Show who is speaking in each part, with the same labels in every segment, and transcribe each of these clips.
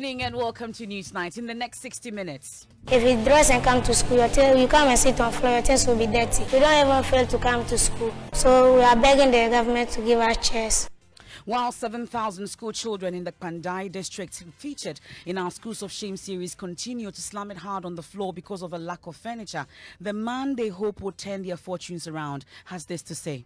Speaker 1: evening and welcome to Newsnight. In the next 60 minutes,
Speaker 2: If you dress and come to school, your things, you come and sit on floor, your things will be dirty. We don't even fail to come to school. So we are begging the government to give us chairs.
Speaker 1: while 7,000 school children in the Pandai district featured in our Schools of Shame series continue to slam it hard on the floor because of a lack of furniture, the man they hope will turn their fortunes around has this to say.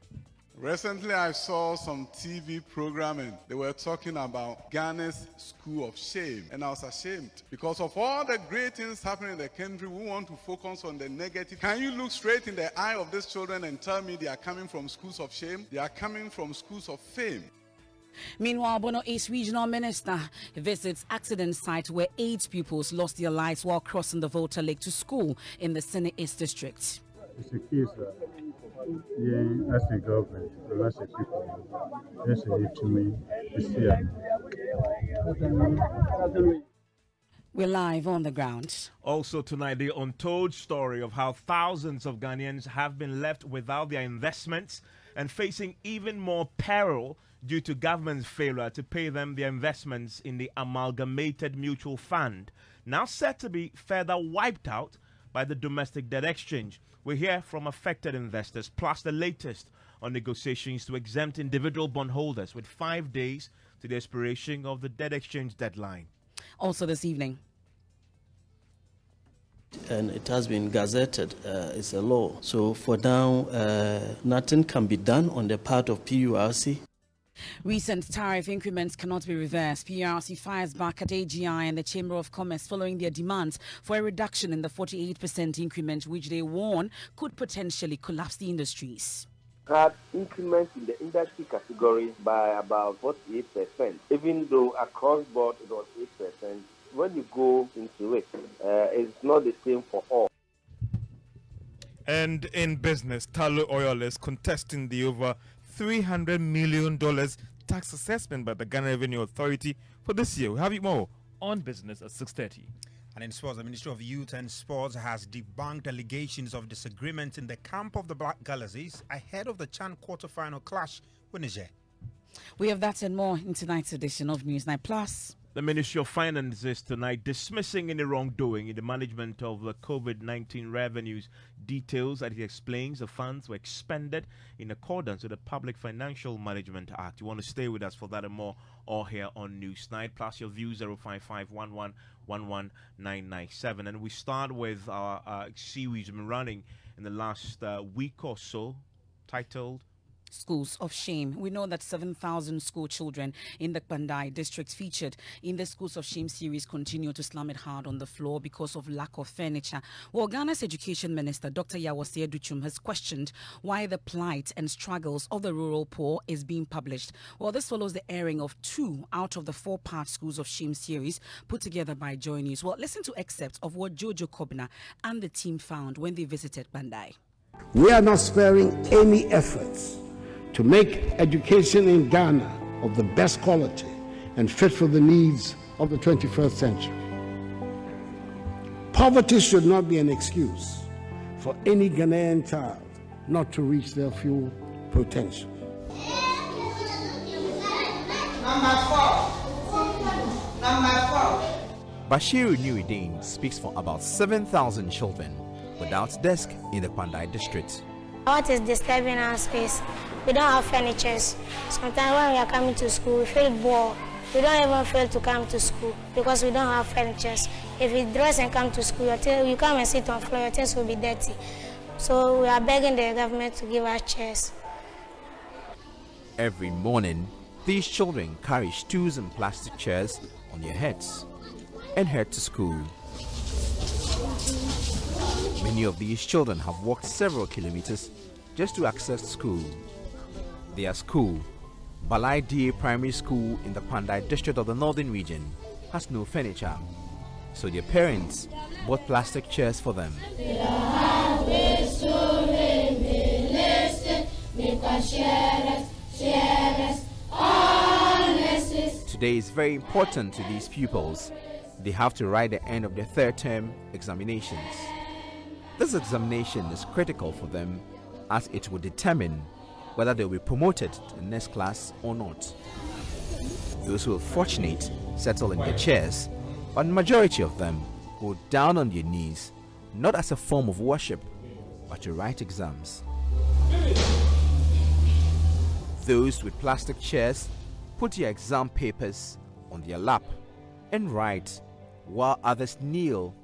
Speaker 3: Recently, I saw some TV programming. They were talking about Ghana's school of shame, and I was ashamed because of all the great things happening in the country. We want to focus on the negative. Can you look straight in the eye of these children and tell me they are coming from schools of shame? They are coming from schools of fame.
Speaker 1: Meanwhile, Bono East Regional Minister visits accident site where eight pupils lost their lives while crossing the Volta Lake to school in the Sene East District.
Speaker 4: It's a case that yeah, as a government, or as a people, yes, it to me, it's here.
Speaker 1: We're live on the ground.
Speaker 5: Also tonight, the untold story of how thousands of Ghanaians have been left without their investments and facing even more peril due to government's failure to pay them their investments in the amalgamated mutual fund, now set to be further wiped out by the domestic debt exchange. We hear from affected investors, plus the latest on negotiations to exempt individual bondholders with five days to the expiration of the debt exchange deadline.
Speaker 1: Also this evening,
Speaker 6: and it has been gazetted. Uh, it's a law. So for now, uh, nothing can be done on the part of PURC.
Speaker 1: Recent tariff increments cannot be reversed. PURC fires back at AGI and the Chamber of Commerce following their demands for a reduction in the 48% increment, which they warn could potentially collapse the industries.
Speaker 7: Had increment in the industry category by about 48%, even though across board it was 8%. When you go into it, uh, it's not the same for all.
Speaker 8: And in business, Tullow Oil is contesting the over $300 million tax assessment by the Ghana Revenue Authority for this year. We have it more on business at 6.30.
Speaker 9: And in sports, the Ministry of Youth and Sports has debunked allegations of disagreement in the camp of the Black Galaxies ahead of the Chan quarter-final clash with Niger.
Speaker 1: We have that and more in tonight's edition of Newsnight Plus.
Speaker 5: The Ministry of Finance is tonight dismissing any wrongdoing in the management of the COVID 19 revenues. Details that it explains the funds were expended in accordance with the Public Financial Management Act. You want to stay with us for that and more, all here on Newsnight. Plus your view 055 And we start with our uh, series we've been running in the last uh, week or so titled
Speaker 1: schools of shame. We know that 7,000 school children in the Pandai district featured in the Schools of Shame series continue to slam it hard on the floor because of lack of furniture. Well, Ghana's Education Minister, Dr. Yaw Osei Adutwum, has questioned why the plight and struggles of the rural poor is being published. Well, this follows the airing of two out of the four part Schools of Shame series put together by Joy News. Well, listen to excerpts of what Jojo Kobna and the team found when they visited Bandai.
Speaker 10: We are not sparing any efforts to make education in Ghana of the best quality and fit for the needs of the 21st century. Poverty should not be an excuse for any Ghanaian child not to reach their full potential.
Speaker 11: Number four. Number four.
Speaker 12: Bashiru Nuruddin speaks for about 7,000 children without desk in the Pandai district.
Speaker 2: What is disturbing us is we don't have furniture. Sometimes when we are coming to school, we feel bored. We don't even feel to come to school because we don't have furniture. If you dress and come to school, you come and sit on floor, your things will be dirty. So we are begging the government to give us chairs.
Speaker 12: Every morning, these children carry stools and plastic chairs on their heads and head to school. Many of these children have walked several kilometers just to access school. Their school, Balai DA Primary School in the Pandai district of the Northern Region, has no furniture, so their parents bought plastic chairs for them. Today is very important to these pupils. They have to write the end of their third term examinations. This examination is critical for them as it will determine whether they'll be promoted to the next class or not. Those who are fortunate settle in their chairs but the majority of them go down on their knees not as a form of worship but to write exams. Those with plastic chairs put their exam papers on their lap and write, while others kneel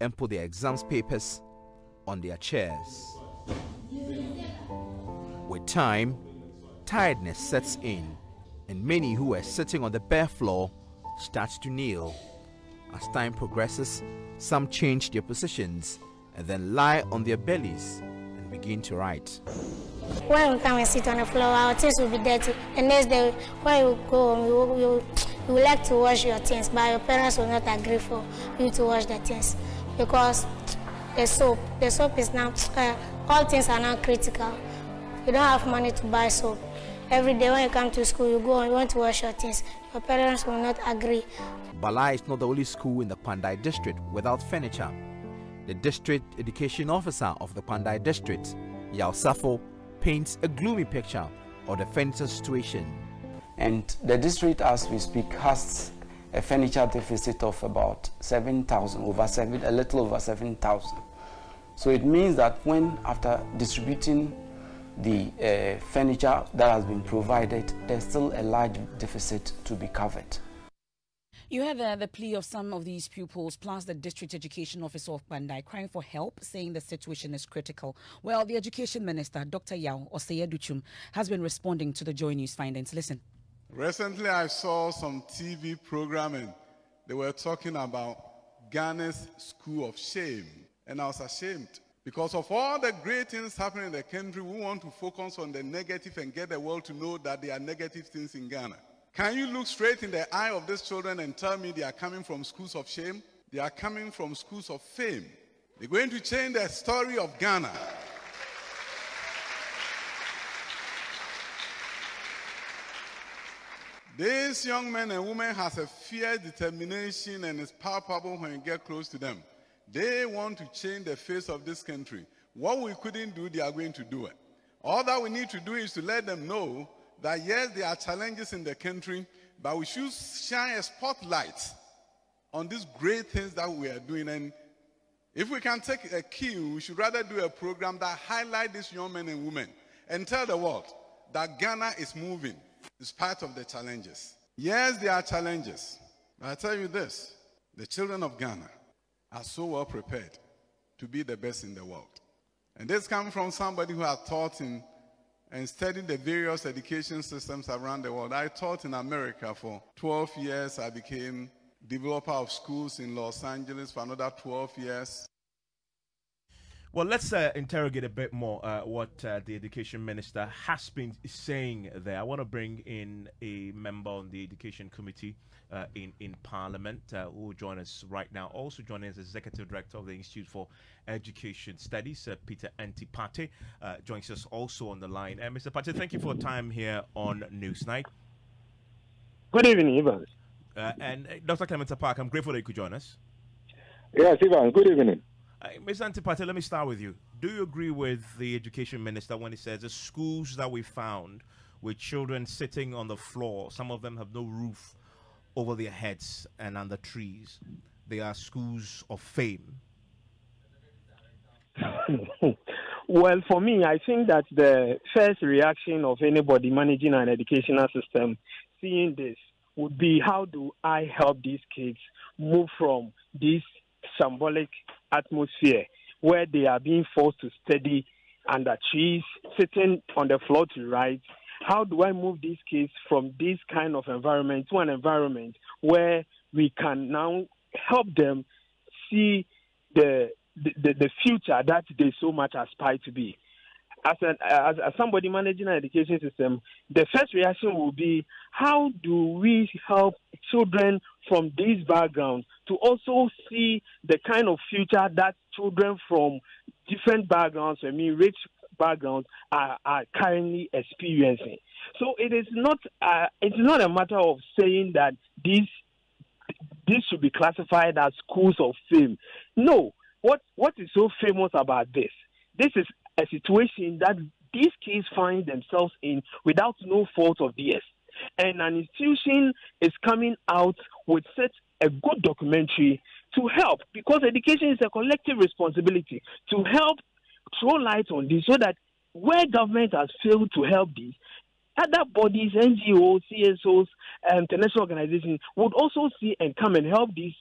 Speaker 12: and put their exams papers on their chairs. With time, tiredness sets in, and many who were sitting on the bare floor start to kneel. As time progresses, some change their positions and then lie on their bellies and begin to write.
Speaker 2: When we come and sit on the floor, our things will be dirty. The next day, when you go you, you, you would like to wash your things, but your parents will not agree for you to wash the things because the soap, the soap is now, uh, all things are now critical. You don't have money to buy soap. Every day when you come to school, you go and you want to wash your things. Your parents will not agree.
Speaker 12: Balai is not the only school in the Pandai district without furniture. The district education officer of the Pandai district, Yao Safo, paints a gloomy picture of the furniture situation.
Speaker 13: And the district, as we speak, has a furniture deficit of about 7,000, over seven, a little over 7,000. So it means that when, after distributing the uh, furniture that has been provided, there's still a large deficit to be covered.
Speaker 1: You heard the, the plea of some of these pupils, plus the district education officer of Bandai, crying for help, saying the situation is critical. Well, the education minister, Dr. Yao Osei-Adutwum, has been responding to the Joy News findings. Listen.
Speaker 3: Recently, I saw some TV programming. They were talking about Ghana's School of Shame, and I was ashamed. Because of all the great things happening in the country, we want to focus on the negative and get the world to know that there are negative things in Ghana. Can you look straight in the eye of these children and tell me they are coming from schools of shame? They are coming from schools of fame. They're going to change the story of Ghana. These young men and women has a fierce determination and it's palpable when you get close to them. They want to change the face of this country. What we couldn't do, they are going to do it. All that we need to do is to let them know that yes, there are challenges in the country, but we should shine a spotlight on these great things that we are doing. And if we can take a cue, we should rather do a program that highlight these young men and women and tell the world that Ghana is moving in spite of the challenges. Yes, there are challenges. But I tell you this, the children of Ghana are so well prepared to be the best in the world. And this comes from somebody who has taught in and studied the various education systems around the world. I taught in America for 12 years. I became developer of schools in Los Angeles for another 12 years.
Speaker 5: Well, let's uh, interrogate a bit more uh, what uh, the education minister has been saying there. I want to bring in a member on the education committee uh, in in Parliament uh, who will join us right now. Also joining us, executive director of the Institute for Education Studies, uh, Peter Anti Partey, joins us also on the line. Mr. Partey, thank you for your time here on Newsnight.
Speaker 14: Good evening, Evans.
Speaker 5: and Dr. Clement Apaak, I'm grateful that you could join us.
Speaker 14: Yes, Evans. Good evening.
Speaker 5: Ms. Anti Partey, let me start with you. Do you agree with the education minister when he says the schools that we found with children sitting on the floor, some of them have no roof over their heads and under trees, they are schools of fame?
Speaker 14: well, for me, I think that the first reaction of anybody managing an educational system seeing this would be how do I help these kids move from this symbolic atmosphere where they are being forced to study under trees, sitting on the floor to write. How do I move these kids from this kind of environment to an environment where we can now help them see the the, the future that they so much aspire to be? As, an, as, as somebody managing an education system, the first reaction will be how do we help children from these backgrounds to also see the kind of future that children from different backgrounds, I mean, rich backgrounds, are, are currently experiencing. So it is not uh, it's not a matter of saying that these this should be classified as schools of fame. No, what what is so famous about this? This is a situation that these kids find themselves in without no fault of theirs. And an institution is coming out with such a good documentary to help because education is a collective responsibility to help throw light on this so that where government has failed to help this, other bodies, NGOs, CSOs, and international organizations would also see and come and help these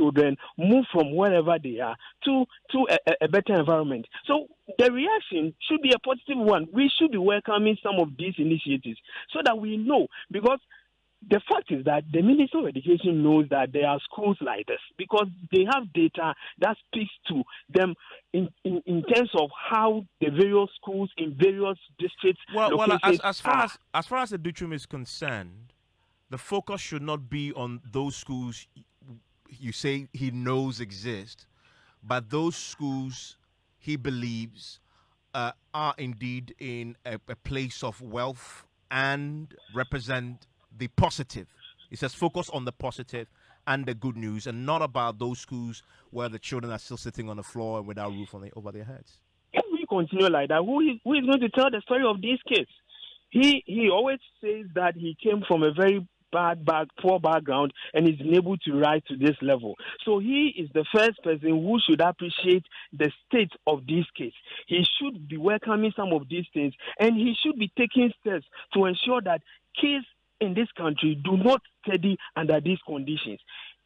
Speaker 14: children move from wherever they are to to a, a, better environment. So the reaction should be a positive one. We should be welcoming some of these initiatives so that we know because the fact is that the Minister of Education knows that there are schools like this because they have data that speaks to them in, in, in terms of how the various schools in various districts.
Speaker 5: Well, well as, as far as as far as the Adutwum is concerned, the focus should not be on those schools you say he knows exist, but those schools he believes uh, are indeed in a, a place of wealth and represent the positive. He says focus on the positive and the good news, and not about those schools where the children are still sitting on the floor and without roof on the, over their heads.
Speaker 14: If we continue like that, who is, who is going to tell the story of these kids? He he always says that he came from a very bad back, poor background, and is able to rise to this level. So he is the first person who should appreciate the state of this case. He should be welcoming some of these things, and he should be taking steps to ensure that kids in this country do not study under these conditions.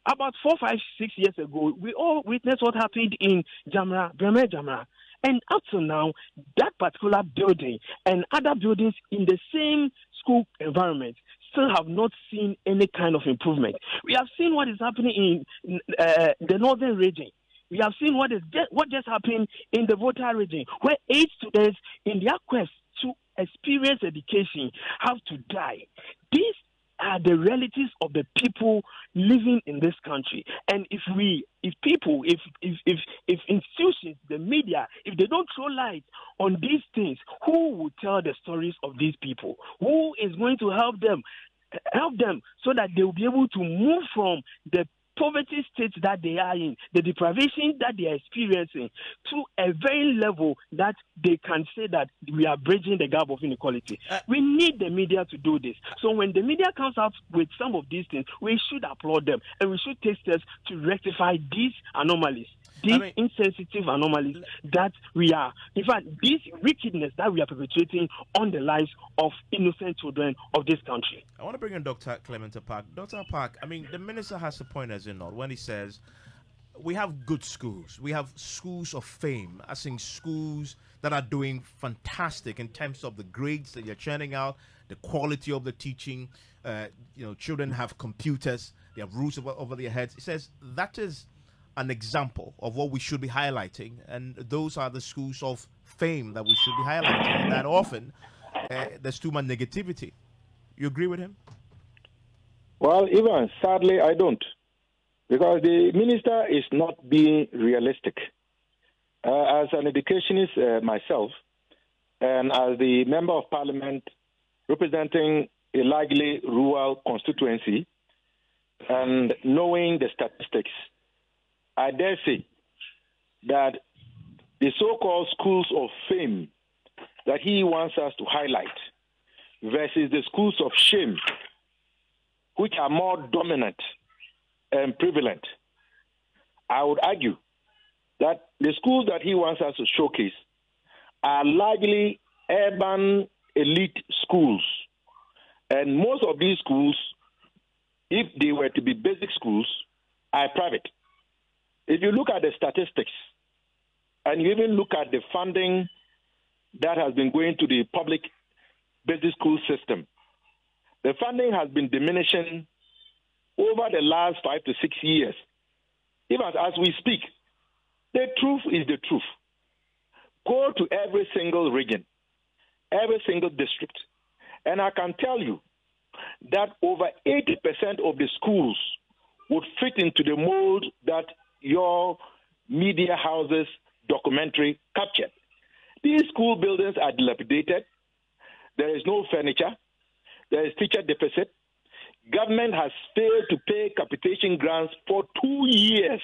Speaker 14: About four, five, six years ago, we all witnessed what happened in Jamra, Bremer Jamra. And up to now, that particular building and other buildings in the same school environment still have not seen any kind of improvement. We have seen what is happening in uh, the northern region. We have seen what is just, what just happened in the Volta region, where eight students in their quest to experience education have to die. These are the realities of the people living in this country. And if we, if people, if if if, if institutions, the media, if they don't throw light on these things, who will tell the stories of these people? Who is going to help them? Help them so that they will be able to move from the poverty state that they are in, the deprivation that they are experiencing, to a very level that they can say that we are bridging the gap of inequality. Uh, we need the media to do this. So when the media comes up with some of these things, we should applaud them and we should take steps to rectify these anomalies these I mean, insensitive anomalies that we are, in fact, this wickedness that we are perpetrating on the lives of innocent children of this country.
Speaker 5: I want to bring in Dr. Clement Apaak. Dr. Apaak, I mean, the minister has a point, as in not, when he says we have good schools. We have schools of fame, I think schools that are doing fantastic in terms of the grades that you're churning out, the quality of the teaching. Uh, you know, children have computers, they have roofs over, over their heads. He says that is an example of what we should be highlighting, and those are the schools of fame that we should be highlighting. That often uh, there's too much negativity. You agree with him?
Speaker 15: Well, even sadly, I don't, because the minister is not being realistic. Uh, as an educationist uh, myself, and as the member of parliament representing a largely rural constituency, and knowing the statistics I dare say that the so called schools of fame that he wants us to highlight versus the schools of shame, which are more dominant and prevalent, I would argue that the schools that he wants us to showcase are largely urban elite schools. And most of these schools, if they were to be basic schools, are private. If you look at the statistics and you even look at the funding that has been going to the public basic school system, the funding has been diminishing over the last five to six years. Even as we speak, the truth is the truth. Go to every single region, every single district, and I can tell you that over 80% of the schools would fit into the mold that your media houses documentary captured. These school buildings are dilapidated. There is no furniture. There is teacher deficit. Government has failed to pay capitation grants for two years.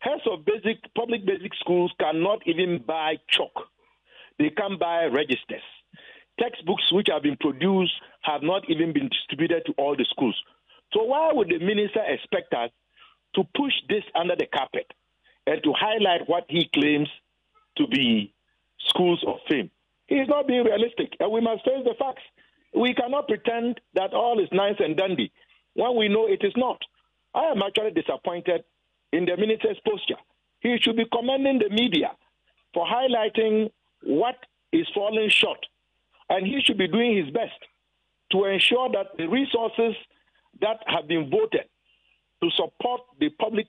Speaker 15: Heads of basic public basic schools cannot even buy chalk. They can't buy registers. Textbooks which have been produced have not even been distributed to all the schools. So why would the minister expect us to push this under the carpet and to highlight what he claims to be schools of fame? He is not being realistic, and we must face the facts. We cannot pretend that all is nice and dandy when we know it is not. I am actually disappointed in the minister's posture. He should be commending the media for highlighting what is falling short, and he should be doing his best to ensure that the resources that have been voted to support the public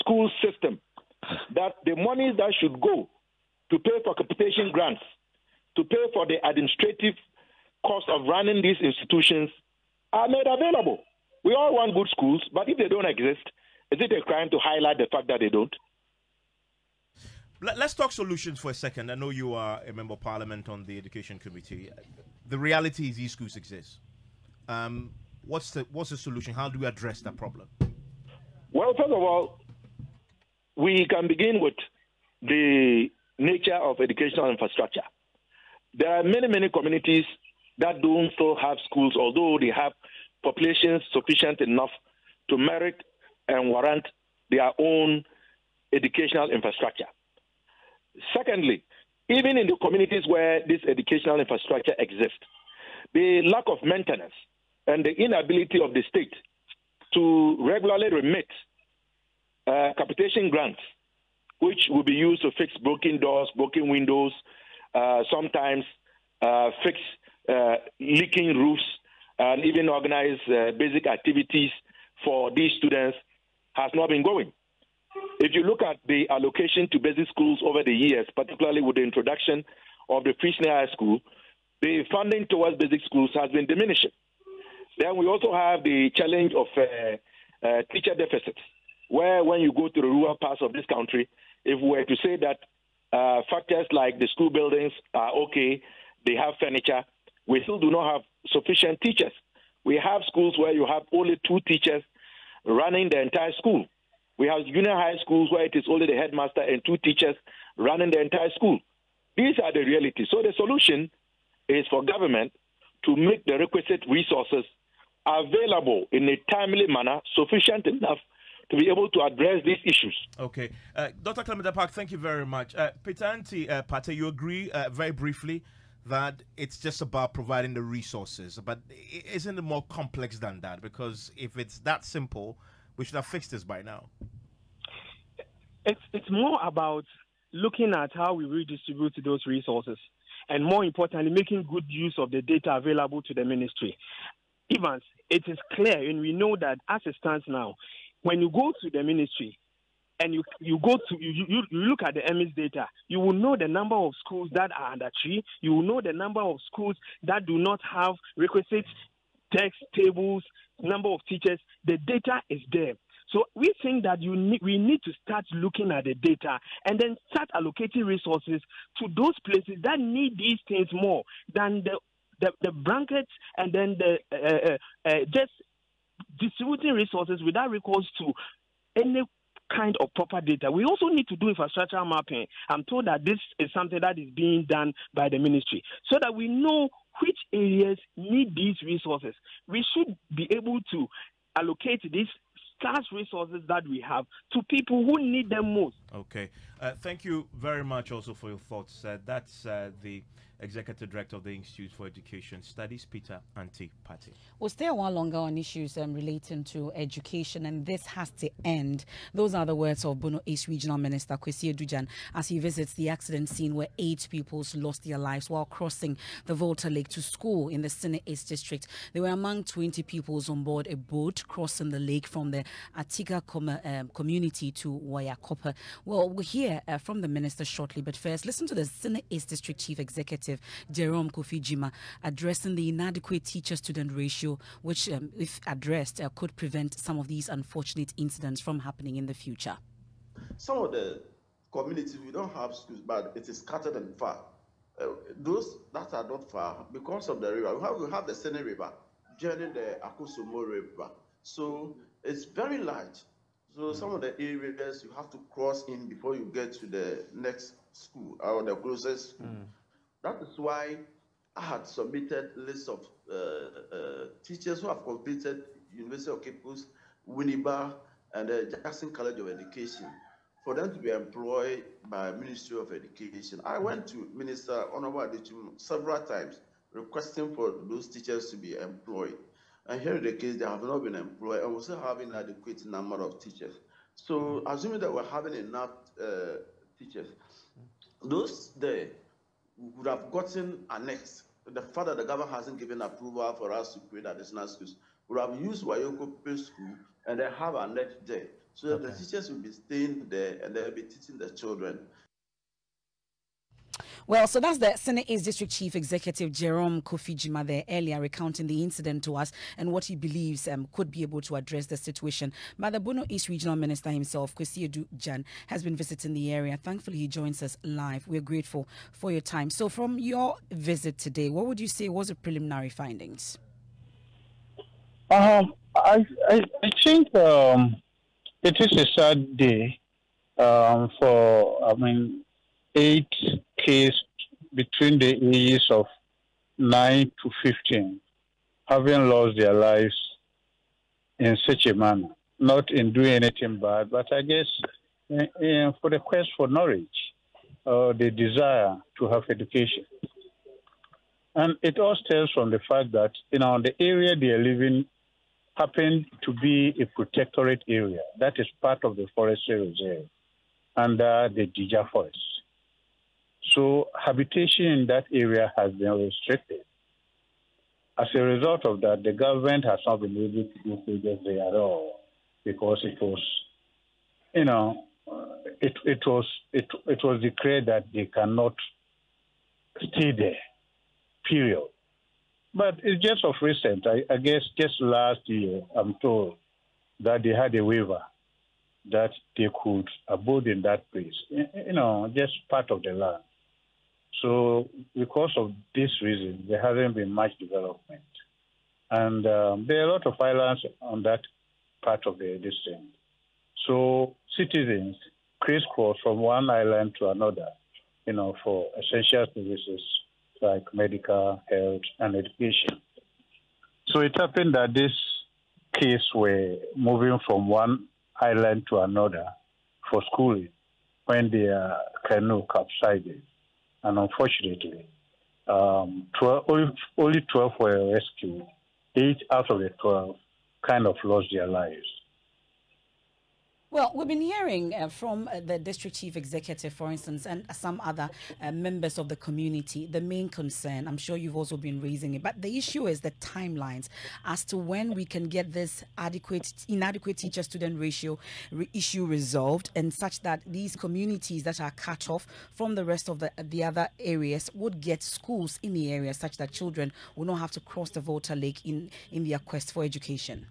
Speaker 15: school system, that the money that should go to pay for capitation grants, to pay for the administrative cost of running these institutions are made available. We all want good schools, but if they don't exist, is it a crime to highlight the fact that they don't?
Speaker 5: Let's talk solutions for a second. I know you are a member of parliament on the education committee. The reality is these schools exist. Um, what's the what's the solution? How do we address that problem?
Speaker 15: Well, first of all, we can begin with the nature of educational infrastructure. There are many, many communities that don't still have schools, although they have populations sufficient enough to merit and warrant their own educational infrastructure. Secondly, even in the communities where this educational infrastructure exists, the lack of maintenance and the inability of the state to regularly remit uh, capitation grants, which will be used to fix broken doors, broken windows, uh, sometimes uh, fix uh, leaking roofs, and even organize uh, basic activities for these students has not been going. If you look at the allocation to basic schools over the years, particularly with the introduction of the free high school, the funding towards basic schools has been diminishing. Then we also have the challenge of uh, uh, teacher deficits, where when you go to the rural parts of this country, if we were to say that uh, factors like the school buildings are okay, they have furniture, we still do not have sufficient teachers. We have schools where you have only two teachers running the entire school. We have junior high schools where it is only the headmaster and two teachers running the entire school. These are the realities. So the solution is for government to make the requisite resources available in a timely manner, sufficient enough to be able to address these issues.
Speaker 5: Okay. Uh, Dr. Clement Apaak, thank you very much. Uh, Peter Anti, uh, Partey, you agree uh, very briefly that it's just about providing the resources, but isn't it more complex than that? Because if it's that simple, we should have fixed this by now.
Speaker 14: It's, it's more about looking at how we redistribute those resources and more importantly, making good use of the data available to the ministry. Evans, it is clear, and we know that as it stands now, when you go to the ministry and you you go to you, you, you look at the EMIS data, you will know the number of schools that are under tree. You will know the number of schools that do not have requisite text tables, number of teachers. The data is there. So we think that you need, we need to start looking at the data and then start allocating resources to those places that need these things more than the the, the blankets and then the uh, uh, uh, just distributing resources without recourse to any kind of proper data. We also need to do infrastructure mapping. I'm told that this is something that is being done by the ministry so that we know which areas need these resources. We should be able to allocate these scarce resources that we have to people who need them most.
Speaker 5: Okay. Uh, thank you very much also for your thoughts. Uh, that's uh, the Executive Director of the Institute for Education Studies, Peter Anti-Partey.
Speaker 1: We'll stay a while longer on issues um, relating to education, and this has to end. Those are the words of Bono East Regional Minister Kwesi Adu-Gyan as he visits the accident scene where eight pupils lost their lives while crossing the Volta Lake to school in the Sene East District. They were among 20 pupils on board a boat crossing the lake from the Atika com um, community to Wayakopa. Well, we'll hear uh, from the minister shortly, but first, listen to the Sene East District Chief Executive Executive Jerome Kofi Gyimah addressing the inadequate teacher student ratio, which, um, if addressed, uh, could prevent some of these unfortunate incidents from happening in the future.
Speaker 16: Some of the communities, we don't have schools, but it is scattered and far. Uh, those that are not far, because of the river, we have, we have the Sene River joining the Akusumo River. So it's very large. So some of the areas you have to cross in before you get to the next school or the closest school. Mm. That is why I had submitted lists of uh, uh, teachers who have completed University of Cape Coast, Winneba, and the Jackson College of Education for them to be employed by Ministry of Education. I went to Minister Honorable Adutwum several times requesting for those teachers to be employed. And here in the case, they have not been employed, and we're still having adequate number of teachers. So, assuming that we're having enough uh, teachers, those there would have gotten annexed. The fact that the government hasn't given approval for us to create additional schools we would have used Wayoko Pay School and they have annexed there. So okay. that the teachers will be staying there and they'll be teaching the children.
Speaker 1: Well, so that's the Sene East District Chief Executive Jerome Kofi Gyimah there earlier recounting the incident to us and what he believes um, could be able to address the situation. But the Bono East Regional Minister himself, Kwesi Jan, has been visiting the area. Thankfully, he joins us live. We're grateful for your time. So, from your visit today, what would you say was the preliminary findings?
Speaker 17: Um, I, I, I think um, it is a sad day um, for, I mean, eight between the ages of 9 to 15 having lost their lives in such a manner. Not in doing anything bad, but I guess in, in, for the quest for knowledge, uh, the desire to have education. And it all stems from the fact that, you know, the area they are living happened to be a protectorate area. That is part of the forestry reserve under the Digya Forest. So habitation in that area has been restricted. As a result of that, the government has not been able to do projects there at all because it was, you know, uh, it, it was it, it was declared that they cannot stay there. Period. But it's just of recent. I, I guess just last year, I'm told that they had a waiver that they could abode in that place. You know, just part of the land. So because of this reason, there hasn't been much development. And um, there are a lot of islands on that part of the district. So citizens crisscross from one island to another, you know, for essential services like medical, health, and education. So it happened that this case were moving from one island to another for schooling when their canoe capsized. And unfortunately, um, 12, only, only 12 were rescued. Eight out of the 12 kind of lost their lives.
Speaker 1: Well, we've been hearing uh, from uh, the district chief executive, for instance, and some other uh, members of the community. The main concern, I'm sure you've also been raising it, but the issue is the timelines as to when we can get this adequate, inadequate teacher-student ratio re issue resolved, and such that these communities that are cut off from the rest of the the other areas would get schools in the area, such that children will not have to cross the Volta Lake in in their quest for education.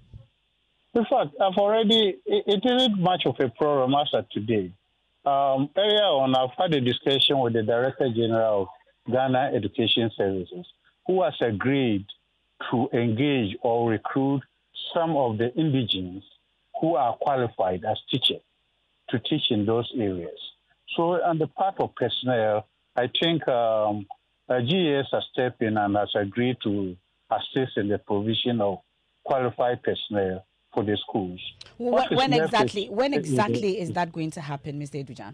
Speaker 17: In fact, I've already, it isn't much of a problem as of today. Um, earlier on, I've had a discussion with the Director General of Ghana Education Services, who has agreed to engage or recruit some of the indigenous who are qualified as teachers to teach in those areas. So, on the part of personnel, I think um, GES has stepped in and has agreed to assist in the provision of qualified personnel for the schools.
Speaker 1: Well, when exactly? Is, when exactly is that going to happen, Mr. Adu-Gyan?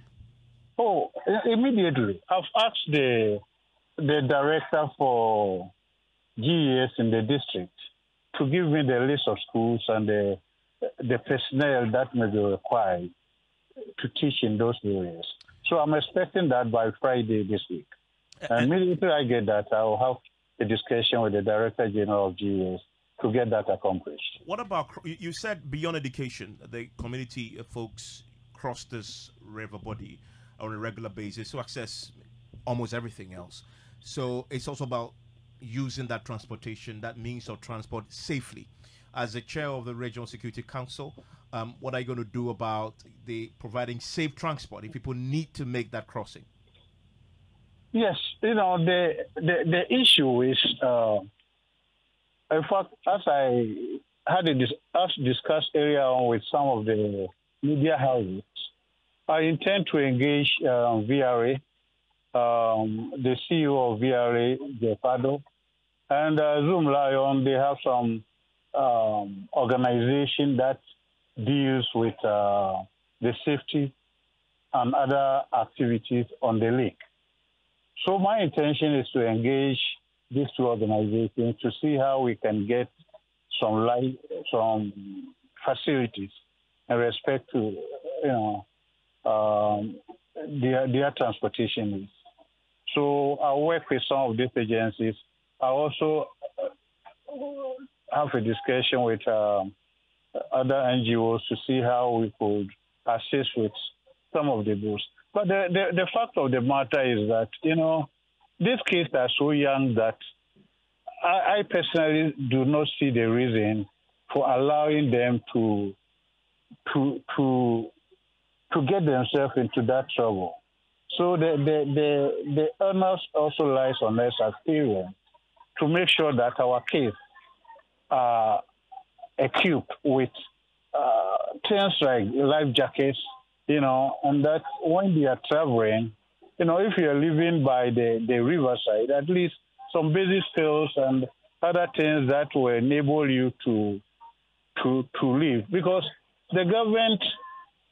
Speaker 17: Oh, immediately. I've asked the the director for GES in the district to give me the list of schools and the the personnel that may be required to teach in those areas. So I'm expecting that by Friday this week. Uh, uh, and immediately I get that, I will have a discussion with the Director General of GES to get that accomplished.
Speaker 5: What about you said beyond education, the community folks cross this river body on a regular basis to access almost everything else. So it's also about using that transportation, that means of transport safely. As the chair of the Regional Security Council, um, what are you going to do about the providing safe transport if people need to make that crossing?
Speaker 17: Yes, you know the the, the issue is uh, in fact, as I had a dis- as discussed earlier on with some of the media houses, I intend to engage um, VRA um, the CEO of VRA, Jefado, and uh, Zoomlion. They have some um, organization that deals with uh, the safety and other activities on the lake. So my intention is to engage these two organizations to see how we can get some light, some facilities in respect to you know um, their their transportation needs. So I work with some of these agencies. I also uh, have a discussion with um, other NGOs to see how we could assist with some of the boats. But the, the, the fact of the matter is that, you know, these kids are so young that I, I personally do not see the reason for allowing them to to to to get themselves into that trouble. So the the the, the onus also lies on us as parents to make sure that our kids are equipped with uh, things like life jackets, you know, and that when they are traveling, you know, if you're living by the, the riverside, at least some basic skills and other things that will enable you to to to live because the government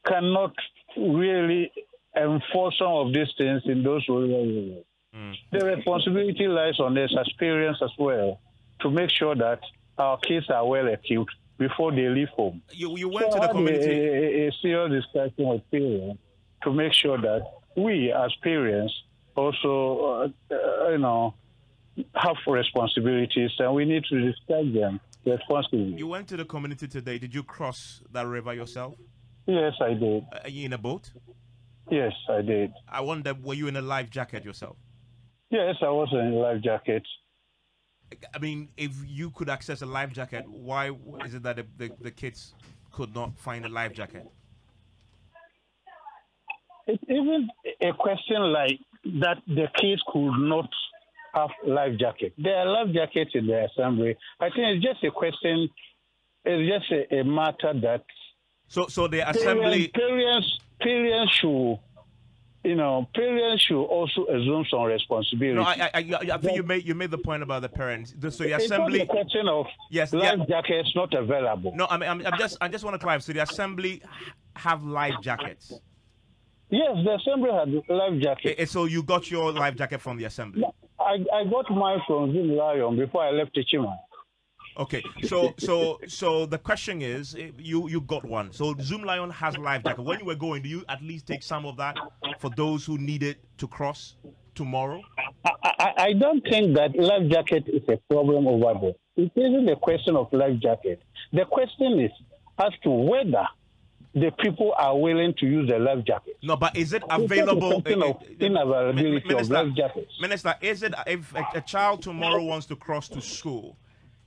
Speaker 17: cannot really enforce some of these things in those rural areas.
Speaker 5: Mm.
Speaker 17: The responsibility lies on as parents as well to make sure that our kids are well equipped before they leave home.
Speaker 5: You, you went
Speaker 17: so
Speaker 5: to the community.
Speaker 17: A, a, a serious discussion with parents to make sure that we as parents also, uh, uh, you know, have responsibilities and we need to discharge them responsibly.
Speaker 5: You went to the community today. Did you cross that river yourself?
Speaker 17: Yes, I did.
Speaker 5: Are you in a boat?
Speaker 17: Yes, I did.
Speaker 5: I wonder, were you in a life jacket yourself?
Speaker 17: Yes, I was in a life jacket.
Speaker 5: I mean, if you could access a life jacket, why is it that the, the, the kids could not find a life jacket?
Speaker 17: It's even a question like that the kids could not have life jacket. There are life jackets in the assembly. I think it's just a question. It's just a, a matter that.
Speaker 5: So, so the assembly
Speaker 17: parents parents should, you know, parents should also assume some responsibility.
Speaker 5: No, I, I, I, I think you made you made the point about the parents. So the
Speaker 17: It's
Speaker 5: assembly.
Speaker 17: not a question of
Speaker 5: yes,
Speaker 17: life
Speaker 5: yeah.
Speaker 17: jackets not available.
Speaker 5: No, I mean, I'm, I'm just I just want to clarify. So the assembly have life jackets.
Speaker 17: Yes, the assembly had life jacket.
Speaker 5: Eh, So you got your life jacket from the assembly.
Speaker 17: I, I got mine from Zoomlion before I left Chima.
Speaker 5: Okay, so so so the question is, eh, you you got one. So Zoomlion has life jacket. When you were going, do you at least take some of that for those who need it to cross tomorrow?
Speaker 17: I, I don't think that life jacket is a problem over there. It isn't a question of life jacket. The question is as to whether the people are willing to use the life jacket.
Speaker 5: No, but is it
Speaker 17: It's not a
Speaker 5: available?
Speaker 17: question
Speaker 5: eh,
Speaker 17: of
Speaker 5: eh,
Speaker 17: unavailability of
Speaker 5: Minister,
Speaker 17: life jackets.
Speaker 5: Minister, is it if a, a child tomorrow wants to cross to school,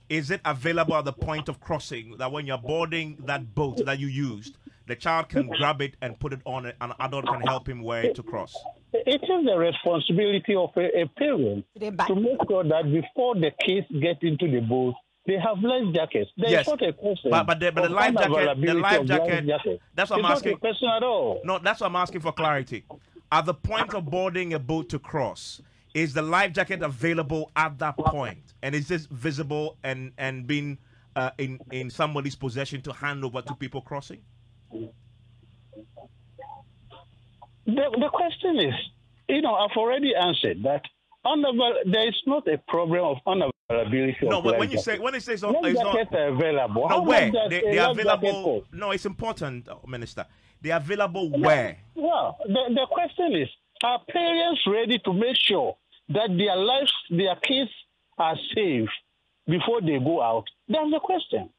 Speaker 5: is it available at the point of crossing that when you're boarding that boat that you used, the child can grab it and put it on, and an adult can help him wear it to cross?
Speaker 17: It is the responsibility of a, a parent to make sure that before the kids get into the boat, they have life jackets. There's
Speaker 5: Yes,
Speaker 17: not a question.
Speaker 5: But but the, but the life jacket, the life jacket,
Speaker 17: jacket.
Speaker 5: that's what
Speaker 17: It's
Speaker 5: I'm asking.
Speaker 17: not a question at all.
Speaker 5: No, that's what I'm asking for clarity. At the point of boarding a boat to cross, is the life jacket available at that point, and is this visible and and being uh, in in somebody's possession to hand over to people crossing?
Speaker 17: The, the question is, you know, I've already answered that unaval- there is not a problem of unavailability
Speaker 5: No, but when you say when it says not,
Speaker 17: life
Speaker 5: it's not
Speaker 17: available.
Speaker 5: no where they, they are available. No, it's important, uh, Minister. They are available where?
Speaker 17: Well, the, the question is, are parents ready to make sure that their lives, their kids are safe before they go out? That's the question.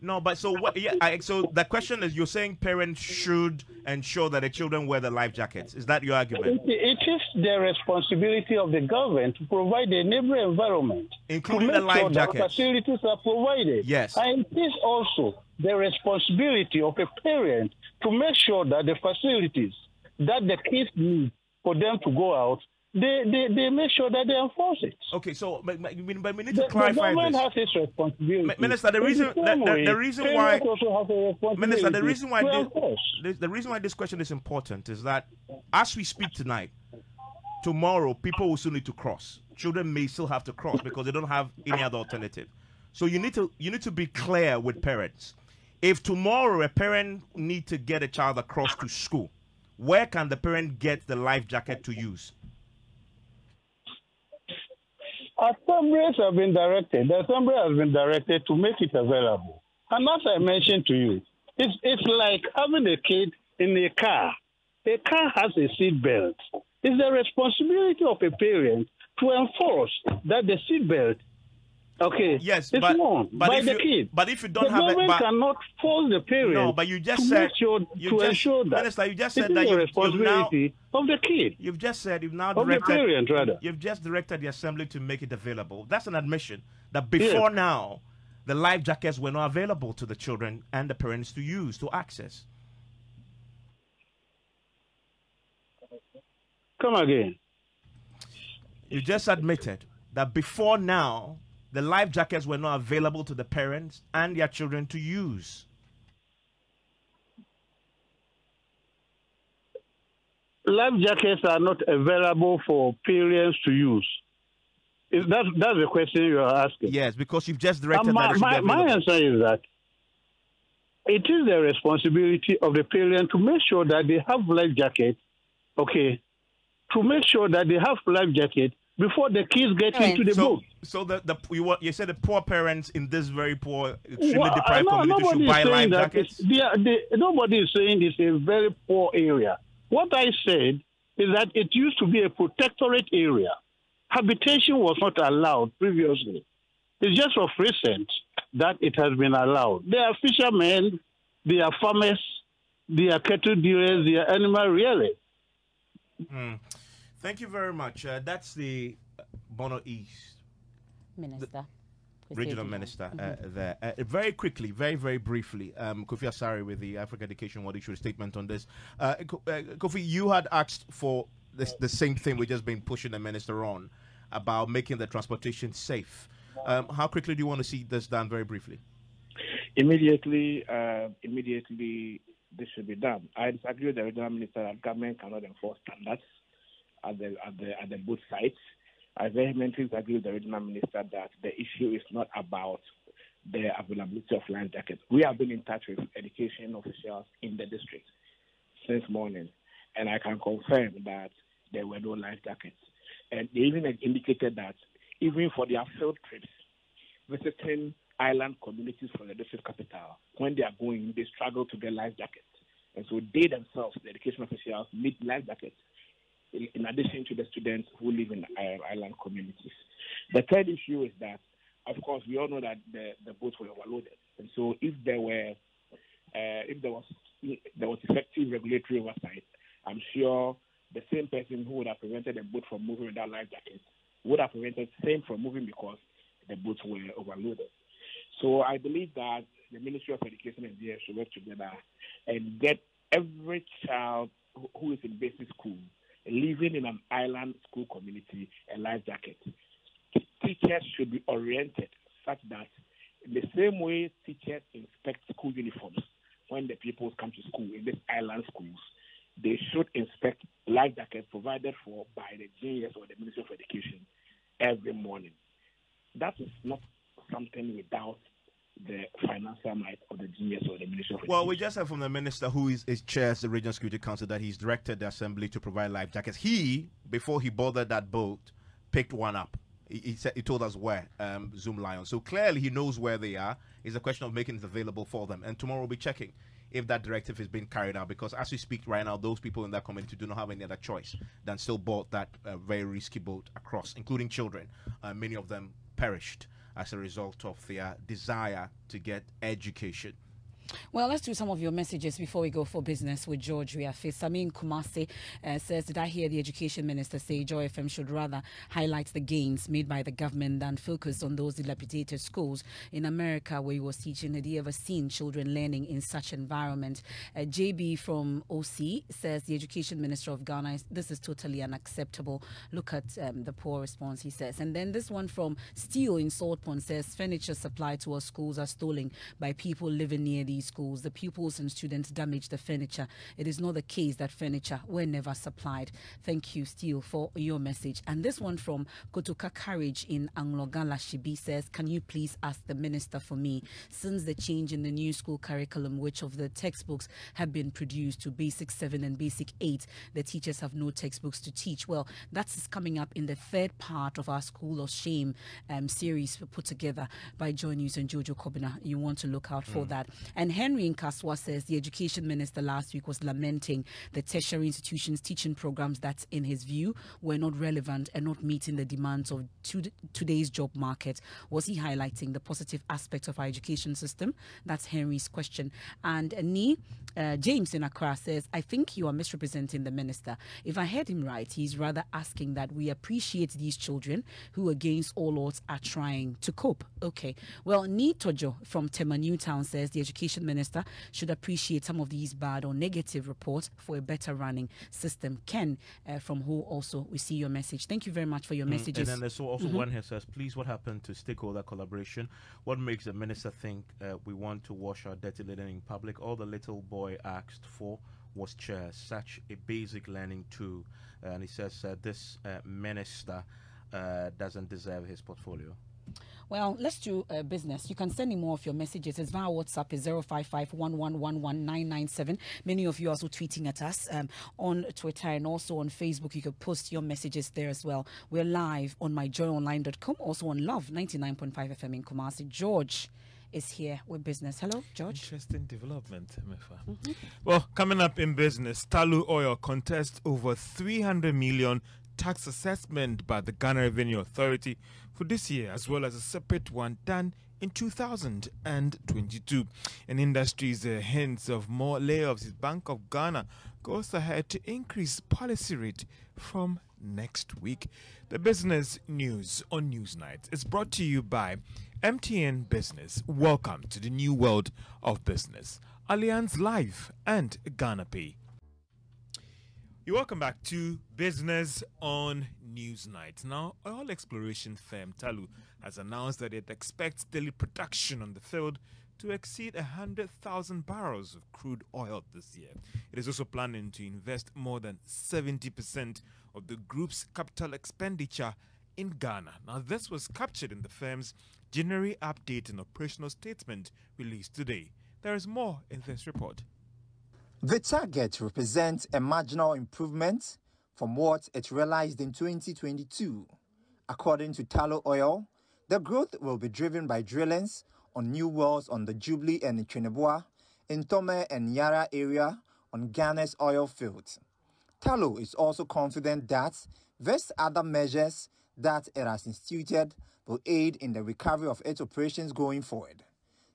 Speaker 5: No, but so what? Yeah, I, so the question is, you're saying parents should ensure that the children wear the life jackets. Is that your argument?
Speaker 17: It, it is the responsibility of the government to provide a neighboring environment,
Speaker 5: Including the life
Speaker 17: sure
Speaker 5: jackets.
Speaker 17: facilities are provided.
Speaker 5: Yes.
Speaker 17: and it is also the responsibility of a parent to make sure that the facilities that the kids need for them to go out, they, they, they make sure that they enforce it.
Speaker 5: Okay, so but, but, but we need
Speaker 17: The,
Speaker 5: to
Speaker 17: the
Speaker 5: clarify
Speaker 17: government
Speaker 5: this.
Speaker 17: has its responsibility.
Speaker 5: Minister, the reason the, the, the reason why
Speaker 17: also have a
Speaker 5: Minister, the reason why this, the, the reason why this question is important is that as we speak tonight, tomorrow people will still need to cross. Children may still have to cross because they don't have any other alternative. So you need to you need to be clear with parents. If tomorrow a parent need to get a child across to school, where can the parent get the life jacket to use?
Speaker 17: Assemblies have been directed. The assembly has been directed to make it available. And as I mentioned to you, it's it's like having a kid in a car. A car has a seat belt. It's the responsibility of a parent to enforce that the seat belt Okay.
Speaker 5: Yes,
Speaker 17: it's
Speaker 5: but, but
Speaker 17: by
Speaker 5: if
Speaker 17: the
Speaker 5: you,
Speaker 17: kid.
Speaker 5: But if you don't
Speaker 17: the
Speaker 5: have
Speaker 17: government
Speaker 5: it, but,
Speaker 17: cannot force the parent.
Speaker 5: No, but you just
Speaker 17: to
Speaker 5: said
Speaker 17: sure,
Speaker 5: you
Speaker 17: to
Speaker 5: just,
Speaker 17: ensure that
Speaker 5: Minister, you just said that you,
Speaker 17: responsibility
Speaker 5: you've now,
Speaker 17: of the kid.
Speaker 5: You've just said you've now directed
Speaker 17: Of the parent, rather.
Speaker 5: You've just directed the assembly to make it available. That's an admission that before now, the life jackets were not available to the children and the parents to use to access.
Speaker 17: Come again.
Speaker 5: You just admitted that before now, the life jackets were not available to the parents and their children to use.
Speaker 17: Life jackets are not available for parents to use. Is that that's the question you are asking?
Speaker 5: Yes, because you've just directed uh,
Speaker 17: And my,
Speaker 5: that
Speaker 17: my, my answer is that it is the responsibility of the parent to make sure that they have life jackets, okay, to make sure that they have life jackets before the kids get into the
Speaker 5: so,
Speaker 17: boat.
Speaker 5: so the, the you, wa- you said the poor parents in this very poor, extremely
Speaker 17: Well,
Speaker 5: deprived
Speaker 17: no,
Speaker 5: community
Speaker 17: nobody
Speaker 5: should
Speaker 17: is
Speaker 5: buy life
Speaker 17: saying that
Speaker 5: jackets.
Speaker 17: they are- they- nobody is saying it's a very poor area. What I said is that it used to be a protectorate area. Habitation was not allowed previously. It's just of recent that it has been allowed. They are fishermen, they are farmers, they are cattle dealers, there are animal reariers.
Speaker 5: Hmm. Thank you very much. Uh, that's the uh, Bono East
Speaker 1: Minister.
Speaker 5: regional
Speaker 1: Kwesi
Speaker 5: minister
Speaker 1: Ejima.
Speaker 5: uh, there. Uh, very quickly, very, very briefly, um, Kofi Asare with the Africa Education World issued a statement on this. Uh, uh, Kofi, you had asked for this, the same thing we've just been pushing the minister on about making the transportation safe. Um, how quickly do you want to see this done, very briefly?
Speaker 18: Immediately, uh, immediately, this should be done. I disagree with the regional minister that government cannot enforce standards at the at the at the both sites. I vehemently disagree with the regional minister that the issue is not about the availability of life jackets. We have been in touch with education officials in the district since morning, and I can confirm that there were no life jackets. And they even indicated that even for their field trips, visiting island communities from the district capital, when they are going, they struggle to get life jackets. And so they themselves, the education officials, need life jackets in, in addition to the students who live in island communities. The third issue is that, of course, we all know that the, the boats were overloaded. And so if there were, uh, if there was there was effective regulatory oversight, I'm sure the same person who would have prevented the boat from moving without life jackets would have prevented the same from moving because the boats were overloaded. So I believe that the Ministry of Education and DF should work together and get every child who- who is in basic school living in an island school community a life jacket. Teachers should be oriented such that in the same way teachers inspect school uniforms when the pupils come to school in these island schools, they should inspect life jackets provided for by the GES or the Ministry of Education every morning. That is not something without the financial might of the GES or the Ministry of.
Speaker 5: Well, we just heard from the minister who is, is chairs the Regional Security Council that he's directed the assembly to provide life jackets. He, before he boarded that boat, picked one up. He, he said he told us where um, Zoomlion. So clearly he knows where they are. It's a question of making it available for them. And tomorrow we'll be checking if that directive is being carried out. Because as we speak right now, those people in that community do not have any other choice than still board that uh, very risky boat across, including children. Uh, many of them perished as a result of their desire to get education.
Speaker 1: Well, let's do some of your messages before we go for business with George Wiafe. Samin Kumasi uh, says, Did I hear the education minister say Joy FM should rather highlight the gains made by the government than focus on those dilapidated schools in America where he was teaching? Had he ever seen children learning in such environment? Uh, JB from OC says, The education minister of Ghana, is, this is totally unacceptable. Look at um, the poor response, he says. And then this one from Steel in Salt Pond says, Furniture supplied to our schools are stolen by people living near the these schools. The pupils and students damage the furniture. It is not the case that furniture were never supplied. Thank you, Steele, for your message. And this one from Kotoka Courage in Anglogala Shibi says, Can you please ask the minister for me? Since the change in the new school curriculum, which of the textbooks have been produced to basic 7 and basic 8, the teachers have no textbooks to teach. Well, that's coming up in the third part of our School of Shame um, series put together by Joy News and Jojo Kobina. You want to look out for
Speaker 19: Mm.
Speaker 1: that. And Henry Nkaswa says the education minister last week was lamenting the tertiary institutions teaching programs that, in his view, were not relevant and not meeting the demands of to- today's job market. Was he highlighting the positive aspects of our education system? That's Henry's question. And Ni uh, James in Accra says, I think you are misrepresenting the minister. If I heard him right, he's rather asking that we appreciate these children who, against all odds, are trying to cope. Okay. Well, Ni Tojo from Tema Newtown says the education minister should appreciate some of these bad or negative reports for a better running system. Ken uh, from Who also, we see your message. Thank you very much for your
Speaker 5: Mm,
Speaker 1: messages.
Speaker 5: And then there's also
Speaker 1: Mhm.
Speaker 5: one here says, please, what happened to stakeholder collaboration? What makes the minister think uh, we want to wash our dirty linen in public? All the little boy asked for was chairs, such a basic learning tool. and he says uh, this uh, minister uh, doesn't deserve his portfolio.
Speaker 1: Well, let's do uh, business. You can send me more of your messages. It's via WhatsApp is 0551111997. Many of you are also tweeting at us um, on Twitter and also on Facebook. You can post your messages there as well. We're live on myjoyonline.com, also on Love 99.5 FM in Kumasi. George is here with business. Hello, George.
Speaker 8: Interesting development, Mefa. Well, coming up in business, Tullow Oil contests over 300 million tax assessment by the Ghana Revenue Authority for this year, as well as a separate one done in 2022. In industry's uh, hints of more layoffs, the Bank of Ghana goes ahead to increase policy rate from next week. The business news on Newsnight is brought to you by MTN Business. Welcome to the new world of business. Allianz Life and Ghana Pay. You're welcome back to Business on Newsnight. Now, oil exploration firm Tullow has announced that it expects daily production on the field to exceed 100,000 barrels of crude oil this year. It is also planning to invest more than 70% of the group's capital expenditure in Ghana. Now, this was captured in the firm's January update and operational statement released today. There is more in this report.
Speaker 19: The target represents a marginal improvement from what it realized in 2022. According to Tullow Oil, the growth will be driven by drillings on new wells on the Jubilee and Trinidad, in Tome and Yara area on Ghana's oil fields. Tullow is also confident that various other measures that it has instituted will aid in the recovery of its operations going forward.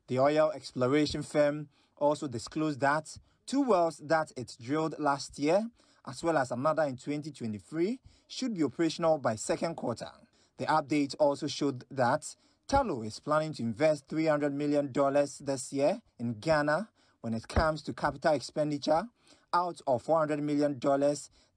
Speaker 19: The oil exploration firm also disclosed that two wells that it drilled last year, as well as another in 2023, should be operational by second quarter. The update also showed that Tullow is planning to invest $300 million this year in Ghana when it comes to capital expenditure out of $400 million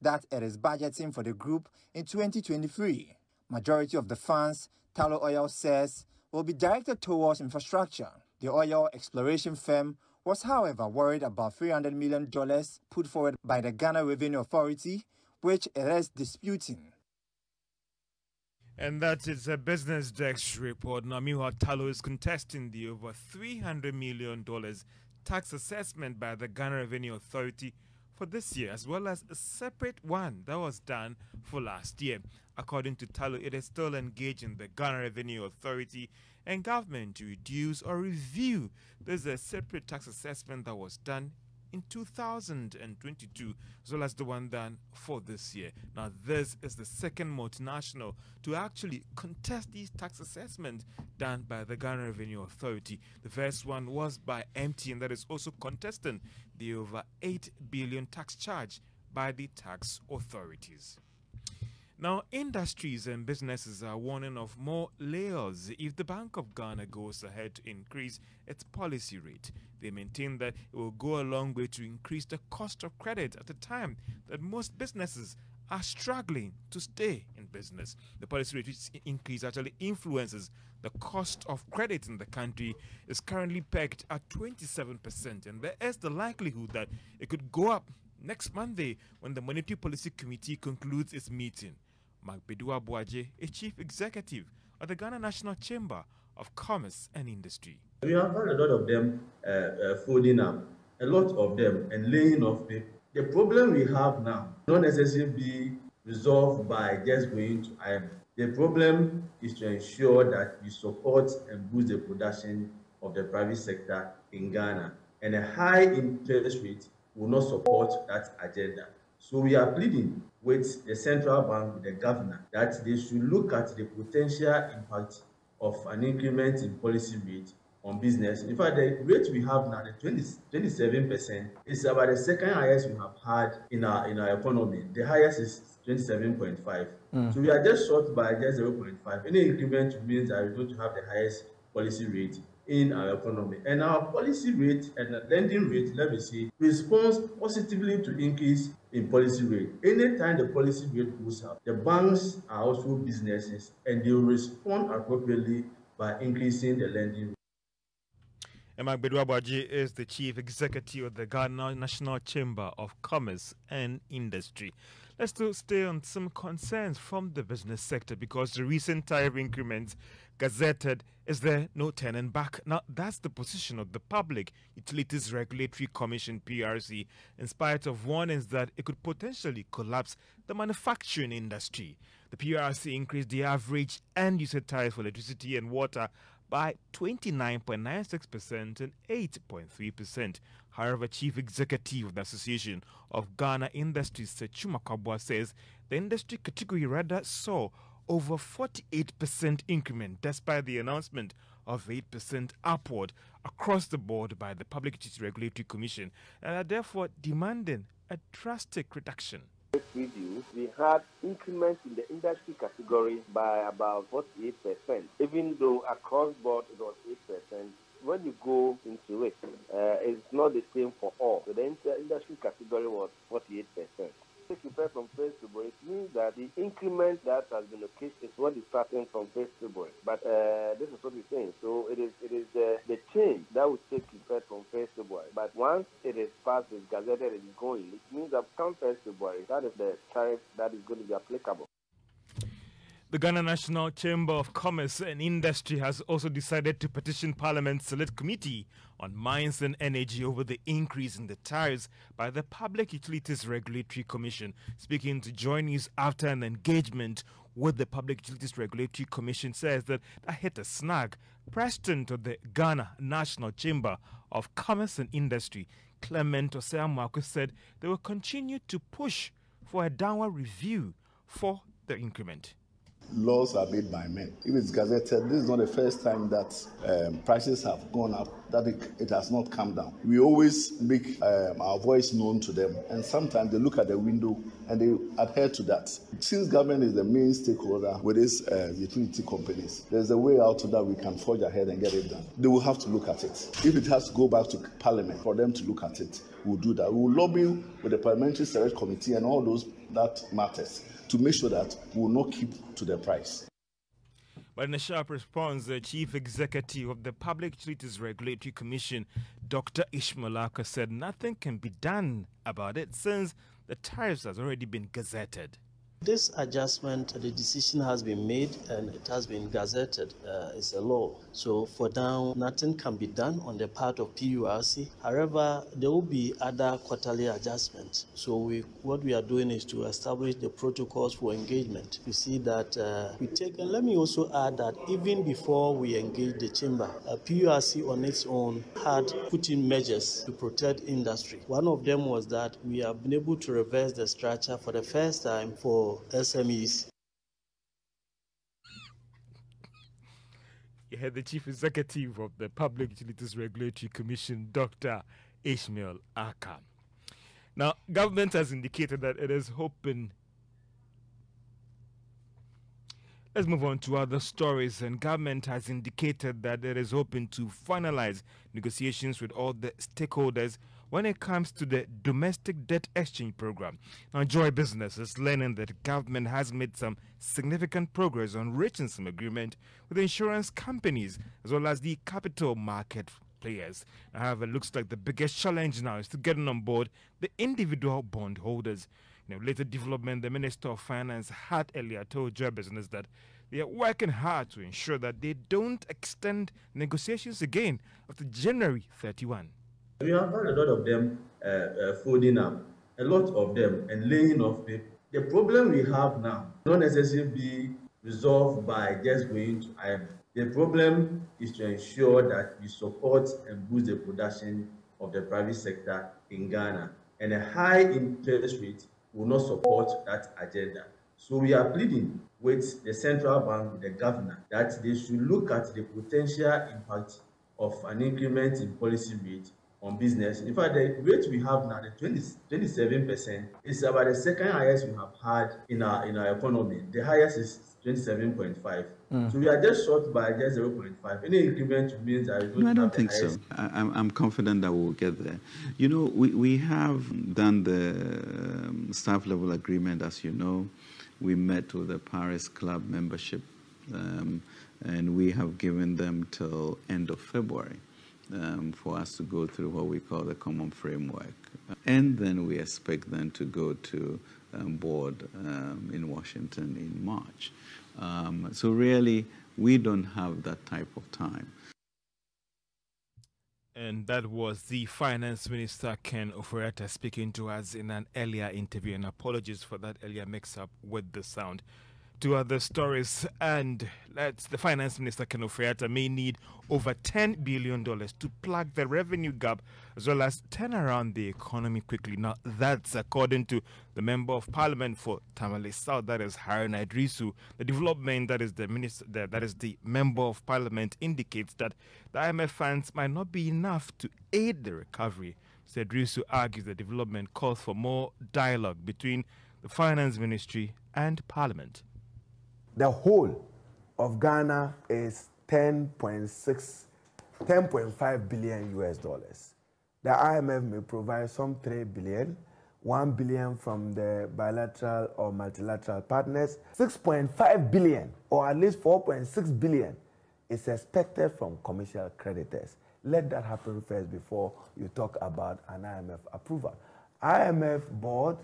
Speaker 19: that it is budgeting for the group in 2023. Majority of the funds, Tullow Oil says, will be directed towards infrastructure. The oil exploration firm was, however, worried about $300 million put forward by the Ghana Revenue Authority, which it is disputing.
Speaker 8: And that is a business desk report. Meanwhile, Tullow is contesting the over $300 million tax assessment by the Ghana Revenue Authority for this year, as well as a separate one that was done for last year. According to Tullow, it is still engaging the Ghana Revenue Authority and government to reduce or review this a separate tax assessment that was done in 2022, as well as the one done for this year. Now, this is the second multinational to actually contest these tax assessments done by the Ghana Revenue Authority. The first one was by MTN, that is also contesting the over 8 billion tax charge by the tax authorities. Now, industries and businesses are warning of more layoffs if the Bank of Ghana goes ahead to increase its policy rate. They maintain that it will go a long way to increase the cost of credit at a time that most businesses are struggling to stay in business. The policy rate increase actually influences the cost of credit in the country is currently pegged at 27%, and there is the likelihood that it could go up next Monday when the Monetary Policy Committee concludes its meeting. Mark Badu-Aboagye, a chief executive of the Ghana National Chamber of Commerce and Industry.
Speaker 20: We have had a lot of them uh, uh, folding up, a lot of them, and laying off people. The problem we have now not necessarily be resolved by just going to IMF. The problem is to ensure that we support and boost the production of the private sector in Ghana. And a high interest rate will not support that agenda. So we are pleading with the central bank, with the governor, that they should look at the potential impact of an increment in policy rate on business. In fact, the rate we have now, the 20, 27%, is about the second highest we have had in our in our economy. The highest is 27.5. Mm. So we are just short by just 0.5. Any increment means that we're going to have the highest policy rate in our economy. And our policy rate and lending rate, let me see, responds positively to increase in policy rate. Anytime the policy rate goes up, the banks are also businesses and they will respond appropriately by increasing the lending rate.
Speaker 8: Emak Badu-Aboagye is the chief executive of the Ghana National Chamber of Commerce and Industry. Let's still stay on some concerns from the business sector because the recent tariff increments gazetted is there no turning back. Now, that's the position of the Public Utilities Regulatory Commission, PURC, in spite of warnings that it could potentially collapse the manufacturing industry. The PURC increased the average end user tariff for electricity and water by 29.96% and 8.3%. However, Chief Executive of the Association of Ghana Industries, Seth Twum-Akwaboah, says the industry category rather saw over 48% increment despite the announcement of 8% upward across the board by the Public Utilities Regulatory Commission and are therefore demanding a drastic reduction
Speaker 7: review, we had increments in the industry category by about 48%, even though across board it was 8%. When you go into it, uh, it's not the same for all. So the industry category was 48% take effect from 1st February, it means that the increment that has been occasioned is what is starting from 1st February. But uh, this is what we're saying. So it is it is uh, the change that will take effect from 1st February. But once it is passed, it's gazetted, it is going, it means that come 1st February, that is the tariff that is going to be applicable.
Speaker 8: The Ghana National Chamber of Commerce and Industry has also decided to petition Parliament's Select Committee on Mines and Energy over the increase in the tariffs by the Public Utilities Regulatory Commission. Speaking to News after an engagement with the Public Utilities Regulatory Commission says that that hit a snag. President of the Ghana National Chamber of Commerce and Industry, Clement Osei-Amoako, said they will continue to push for a downward review for the increment
Speaker 21: laws are made by men. If it's gazetted, this is not the first time that um, prices have gone up, that it, it, has not come down. We always make um, our voice known to them, and sometimes they look at the window and they adhere to that. Since government is the main stakeholder with these uh, utility companies, there's a way out that we can forge ahead and get it done. They will have to look at it. If it has to go back to Parliament for them to look at it, we'll do that. We'll lobby with the Parliamentary Select Committee and all those that matters to make sure that we will not keep to the price.
Speaker 8: But in a sharp response, the chief executive of the Public Utilities Regulatory Commission, Dr. Ishmael Ackah, said nothing can be done about it since the tariffs has already been gazetted.
Speaker 6: This adjustment, the decision has been made and it has been gazetted. Uh, it's a law. So for now, nothing can be done on the part of PURC. However, there will be other quarterly adjustments. So we, what we are doing is to establish the protocols for engagement. You see that uh, we take, and let me also add that even before we engage the chamber, uh, PURC on its own had put in measures to protect industry. One of them was that we have been able to reverse the structure for the first time for SMEs.
Speaker 8: You heard the Chief Executive of the Public Utilities Regulatory Commission, Dr. Ishmael Akam. Now, government has indicated that it is hoping. Let's move on to other stories. And government has indicated that it is hoping to finalize negotiations with all the stakeholders when it comes to the domestic debt exchange program. Now, Joy Business is learning that the government has made some significant progress on reaching some agreement with insurance companies as well as the capital market players. However, it looks like the biggest challenge now is to getting on board the individual bond holders. In a later development, the Minister of Finance had earlier told Joy Business that they are working hard to ensure that they don't extend negotiations again after January 31.
Speaker 20: We have had a lot of them uh, uh, folding up, a lot of them, and laying off people. The problem we have now not necessarily be resolved by just going to IMF. The problem is to ensure that we support and boost the production of the private sector in Ghana. And a high interest rate will not support that agenda. So we are pleading with the central bank, the governor, that they should look at the potential impact of an increment in policy rate on business. In fact, the rate we have now, the 20, 27%, is about the second highest we have had in our in our economy. The highest is 27.5. Mm. So we are just short by just 0.5. Any increment means that
Speaker 22: we don't No, I don't think so. I, am I'm confident that we'll get there. You know, we, we have done the um, staff level agreement, as you know. We met with the Paris Club membership, um, and we have given them till end of February um, for us to go through what we call the common framework. And then we expect them to go to um, board um, in Washington in March. Um, so really, we don't have that type of time.
Speaker 8: And that was the Finance Minister Ken Ofori-Atta speaking to us in an earlier interview. And apologies for that earlier mix up with the sound to other stories. And let's, the finance minister, Ken Ofori-Atta, may need over $10 billion to plug the revenue gap as well as turn around the economy quickly. Now, that's according to the member of parliament for Tamale South, that is Haruna Iddrisu. The development that is the minister, that is the member of parliament indicates that the IMF funds might not be enough to aid the recovery. Iddrisu argues the development calls for more dialogue between the finance ministry and parliament
Speaker 23: the whole of Ghana is 10.6, 10.5 billion US dollars. The IMF may provide some 3 billion, 1 billion from the bilateral or multilateral partners, 6.5 billion or at least 4.6 billion is expected from commercial creditors. Let that happen first before you talk about an IMF approval. IMF board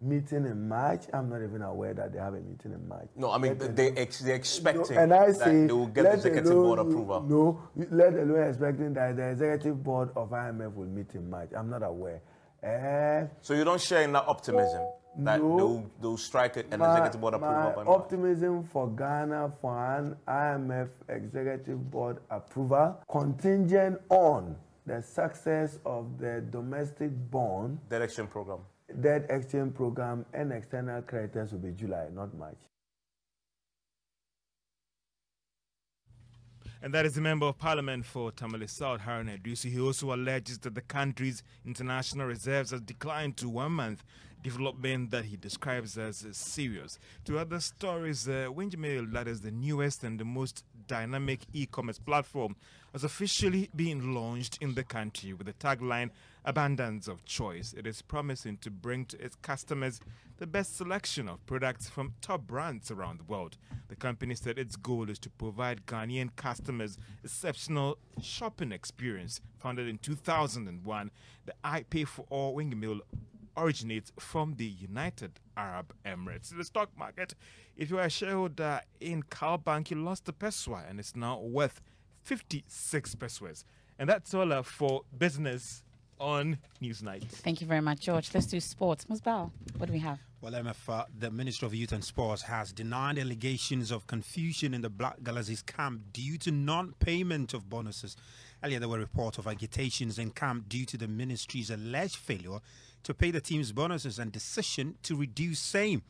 Speaker 23: meeting in March. I'm not even aware that they have a meeting in March.
Speaker 24: No, I mean they ex- they're expecting
Speaker 23: no, and I say,
Speaker 24: they will get the executive
Speaker 23: alone,
Speaker 24: board approval.
Speaker 23: No, let alone expecting that the executive board of IMF will meet in March. I'm not aware. Uh,
Speaker 24: so you don't share in that optimism that no, they'll, they'll strike an my, executive board approval.
Speaker 23: My optimism for Ghana for an IMF executive board approval contingent on the success of the domestic bond
Speaker 24: direction program
Speaker 23: debt exchange program and external creditors will be July, not March.
Speaker 8: And that is the Member of Parliament for Tamale South, Haruna Iddrisu. He also alleges that the country's international reserves has declined to one month, development that he describes as serious. To other stories, uh, that is the newest and the most dynamic e-commerce platform, has officially been launched in the country with the tagline abundance of choice. It is promising to bring to its customers the best selection of products from top brands around the world. The company said its goal is to provide Ghanaian customers exceptional shopping experience. Founded in 2001, the I Pay for All wing meal originates from the United Arab Emirates. The stock market, if you are a shareholder in CalBank, you lost the pesewa and it's now worth 56 pesos. And that's all uh, for business on Newsnight.
Speaker 1: Thank you very much, George. Let's do sports. Musbal, what do we have?
Speaker 9: Well, MF, uh, the Minister of Youth and Sports has denied allegations of confusion in the Black Galaxies camp due to non-payment of bonuses. Earlier, there were reports of agitations in camp due to the ministry's alleged failure to pay the team's bonuses and decision to reduce same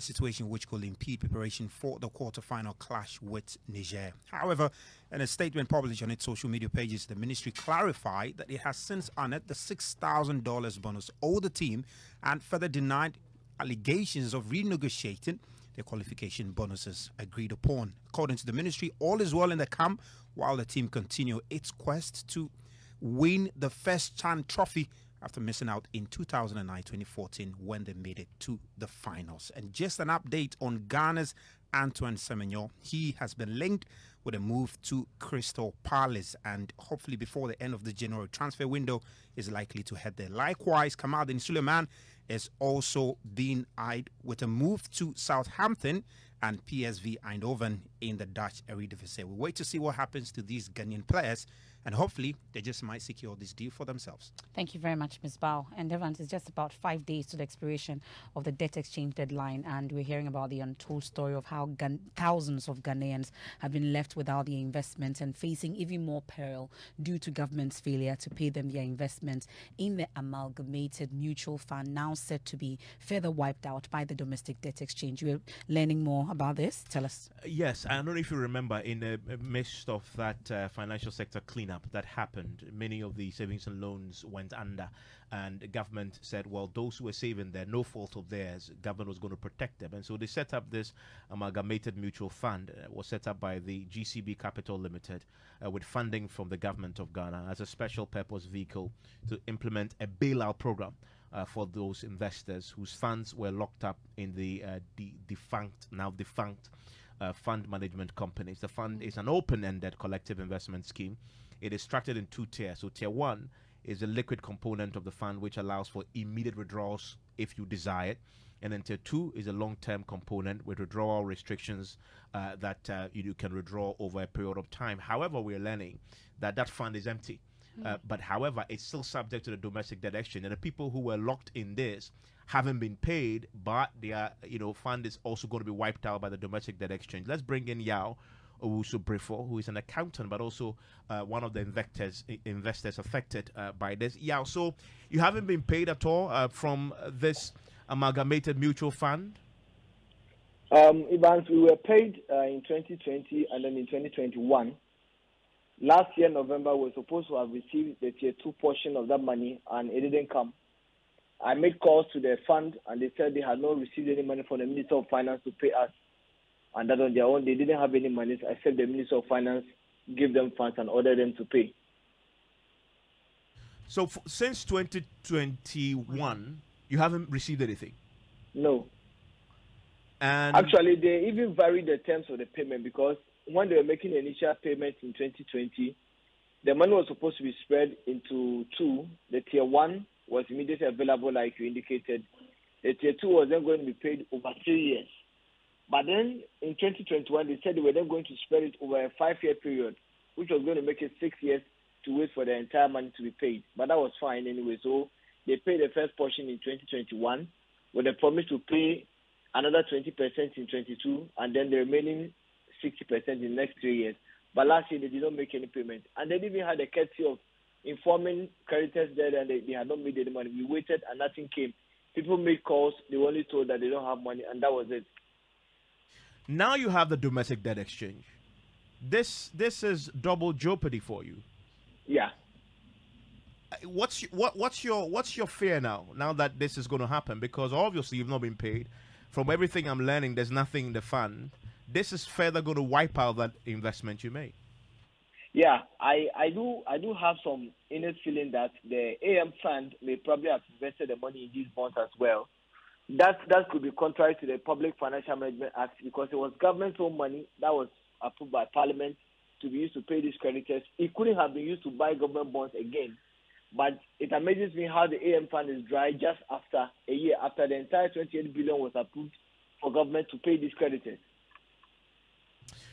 Speaker 9: situation which could impede preparation for the quarter-final clash with Niger. However, in a statement published on its social media pages, the ministry clarified that it has since honored the $6,000 bonus owed the team and further denied allegations of renegotiating the qualification bonuses agreed upon. According to the ministry, all is well in the camp while the team continue its quest to win the first Chan Trophy after missing out in 2009 2014 when they made it to the finals. And just an update on Ghana's Antoine Semenyo. He has been linked with a move to Crystal Palace and hopefully before the end of the January transfer window is likely to head there. Likewise, Kamaldeen Sulemana is also being eyed with a move to Southampton and PSV Eindhoven in the Dutch Eredivisie. We wait to see what happens to these Ghanaian players and hopefully they just might secure this deal for themselves.
Speaker 1: Thank you very much, Ms. Bao. And Evans, it's just about five days to the expiration of the debt exchange deadline, and we're hearing about the untold story of how Gan- thousands of Ghanaians have been left without their investments and facing even more peril due to government's failure to pay them their investments in the amalgamated mutual fund, now set to be further wiped out by the domestic debt exchange. We're learning more about this. Tell us.
Speaker 5: Yes, I don't know if you remember in the midst of that uh, financial sector cleanup cleanup that happened, many of the savings and loans went under, and the government said, well, those who were saving there, no fault of theirs, government was going to protect them. And so they set up this amalgamated mutual fund, uh, was set up by the GCB Capital Limited uh, with funding from the government of Ghana as a special purpose vehicle to implement a bailout program. Uh, for those investors whose funds were locked up in the uh, de- defunct, now defunct uh, fund management companies. The fund is an open ended collective investment scheme it is structured in two tiers. So tier one is the liquid component of the fund, which allows for immediate withdrawals if you desire it. And then tier two is a long-term component with withdrawal restrictions uh, that uh, you can withdraw over a period of time. However, we're learning that that fund is empty. Mm. Uh, but however, it's still subject to the domestic debt exchange, and the people who were locked in this haven't been paid, but their you know fund is also going to be wiped out by the domestic debt exchange. Let's bring in Yao, Owusu Brifo, who is an accountant but also uh, one of the investors investors affected uh, by this. Yeah, so you haven't been paid at all uh, from this amalgamated mutual fund.
Speaker 25: Um, Evans, we were paid uh, in 2020 and then in 2021. Last year, November, we were supposed to have received the tier two portion of that money, and it didn't come. I made calls to the fund, and they said they had not received any money from the Minister of Finance to pay us and that on their own they didn't have any money except the Minister of Finance give them funds and order them to pay.
Speaker 5: So f- since 2021, you haven't received anything.
Speaker 25: No.
Speaker 5: And
Speaker 25: actually, they even varied the terms of the payment because when they were making the initial payment in 2020, the money was supposed to be spread into two. The tier one was immediately available, like you indicated. The tier two was then going to be paid over three years. But then in 2021, they said they were then going to spread it over a five-year period, which was going to make it six years to wait for the entire money to be paid. But that was fine anyway. So they paid the first portion in 2021 with a promise to pay another 20% in 22 and then the remaining 60% in the next three years. But last year they did not make any payment. And they even had a courtesy of informing creditors that they, they had not made any money. We waited and nothing came. People made calls, they only told that they don't have money, and that was it.
Speaker 5: Now you have the domestic debt exchange. This this is double jeopardy for you.
Speaker 25: Yeah.
Speaker 5: Uh, what's what what's your what's your fear now? Now that this is going to happen, because obviously you've not been paid. From everything I'm learning, there's nothing in the fund. This is further going to wipe out that investment you made.
Speaker 25: Yeah, I, I do I do have some innate feeling that the AM fund may probably have invested the money in these bonds as well that that could be contrary to the Public Financial Management Act because it was government's own money that was approved by Parliament to be used to pay these creditors. It couldn't have been used to buy government bonds again. But it amazes me how the AM fund is dry just after a year after the entire 28 billion was approved for government to pay these creditors.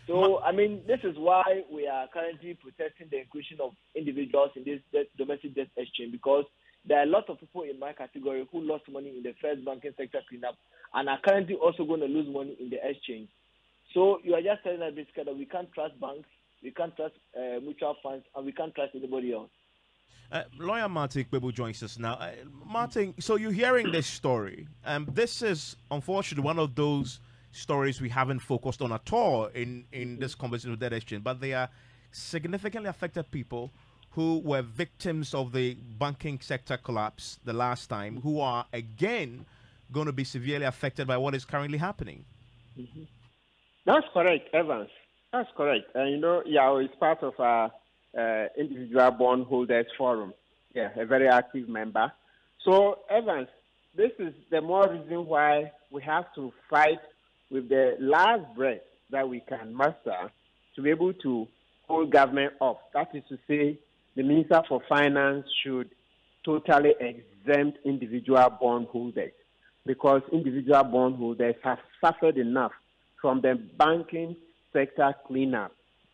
Speaker 25: So, I mean, this is why we are currently protesting the inclusion of individuals in this domestic debt exchange because there are a lot of people in my category who lost money in the first banking sector cleanup and are currently also going to lose money in the exchange. So you are just telling us basically that we can't trust banks, we can't trust uh, mutual funds, and we can't trust anybody else.
Speaker 5: Uh, lawyer Martin Kpebu joins us now. Uh, Martin, so you're hearing this story. Um, this is unfortunately one of those stories we haven't focused on at all in, in this conversation with Debt Exchange, but they are significantly affected people who were victims of the banking sector collapse the last time, who are again going to be severely affected by what is currently happening.
Speaker 26: Mm-hmm. That's correct, Evans. That's correct. And you know, yeah, it's part of our uh, individual bondholders forum. yeah, a very active member. So, Evans, this is the more reason why we have to fight with the last breath that we can muster to be able to hold government off. That is to say, the Minister for Finance should totally exempt individual bondholders because individual bondholders have suffered enough from the banking sector cleanup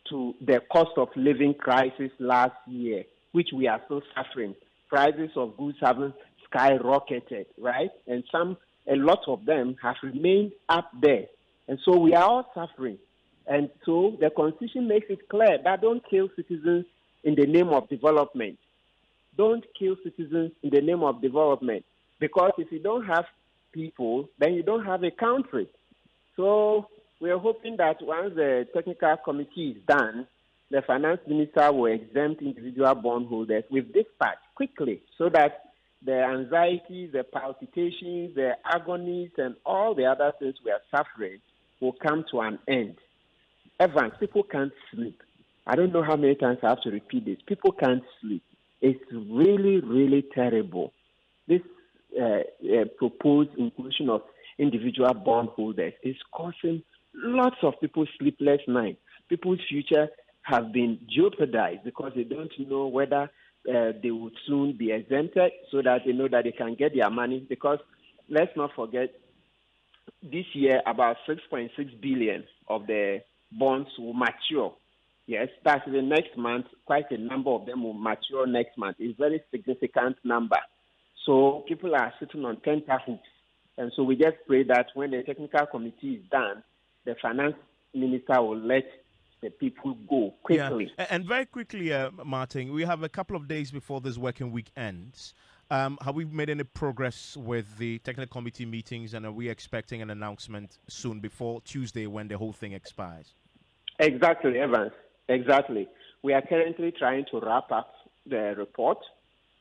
Speaker 26: to the cost of living crisis last year, which we are still suffering. Prices of goods haven't skyrocketed, right? And some, a lot of them have remained up there. And so we are all suffering. And so the Constitution makes it clear that don't kill citizens in the name of development. Don't kill citizens in the name of development. Because if you don't have people, then you don't have a country. So we're hoping that once the technical committee is done, the finance minister will exempt individual bondholders with dispatch quickly so that the anxieties, the palpitations, the agonies, and all the other things we are suffering will come to an end. Evans, people can't sleep. I don't know how many times I have to repeat this. People can't sleep. It's really, really terrible. This uh, uh, proposed inclusion of individual bondholders is causing lots of people sleepless nights. People's future have been jeopardized because they don't know whether uh, they would soon be exempted so that they know that they can get their money. Because let's not forget, this year about 6.6 billion of the bonds will mature. Yes, that's the next month. Quite a number of them will mature next month. It's a very significant number. So people are sitting on tenterhooks. And so we just pray that when the technical committee is done, the finance minister will let the people go quickly.
Speaker 5: Yeah. And very quickly, uh, Martin, we have a couple of days before this working week ends. Um, have we made any progress with the technical committee meetings, and are we expecting an announcement soon before Tuesday when the whole thing expires?
Speaker 26: Exactly, Evans. Exactly. We are currently trying to wrap up the report.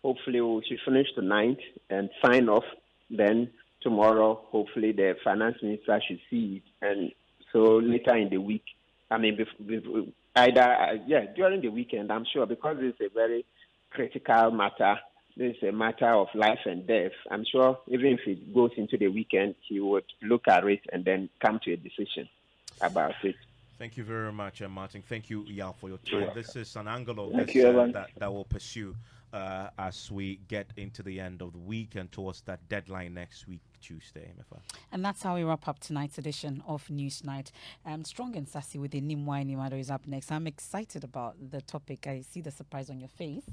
Speaker 26: Hopefully, we should finish tonight and sign off. Then tomorrow, hopefully, the finance minister should see it, and so later in the week, I mean, either uh, yeah during the weekend, I'm sure because it's a very critical matter this is a matter of life and death. I'm sure even if it goes into the weekend, he would look at it and then come to a decision about it.
Speaker 5: Thank you very much, uh, Martin. Thank you, Yao, for your time. This is an angle of
Speaker 26: Thank
Speaker 5: this,
Speaker 26: you,
Speaker 5: uh,
Speaker 26: Evan.
Speaker 5: that, we'll pursue uh, as we get into the end of the week and towards that deadline next week, Tuesday. MFA.
Speaker 1: And that's how we wrap up tonight's edition of Newsnight. Um, Strong and Sassy with the Nimwai Nimado is up next. I'm excited about the topic. I see the surprise on your face.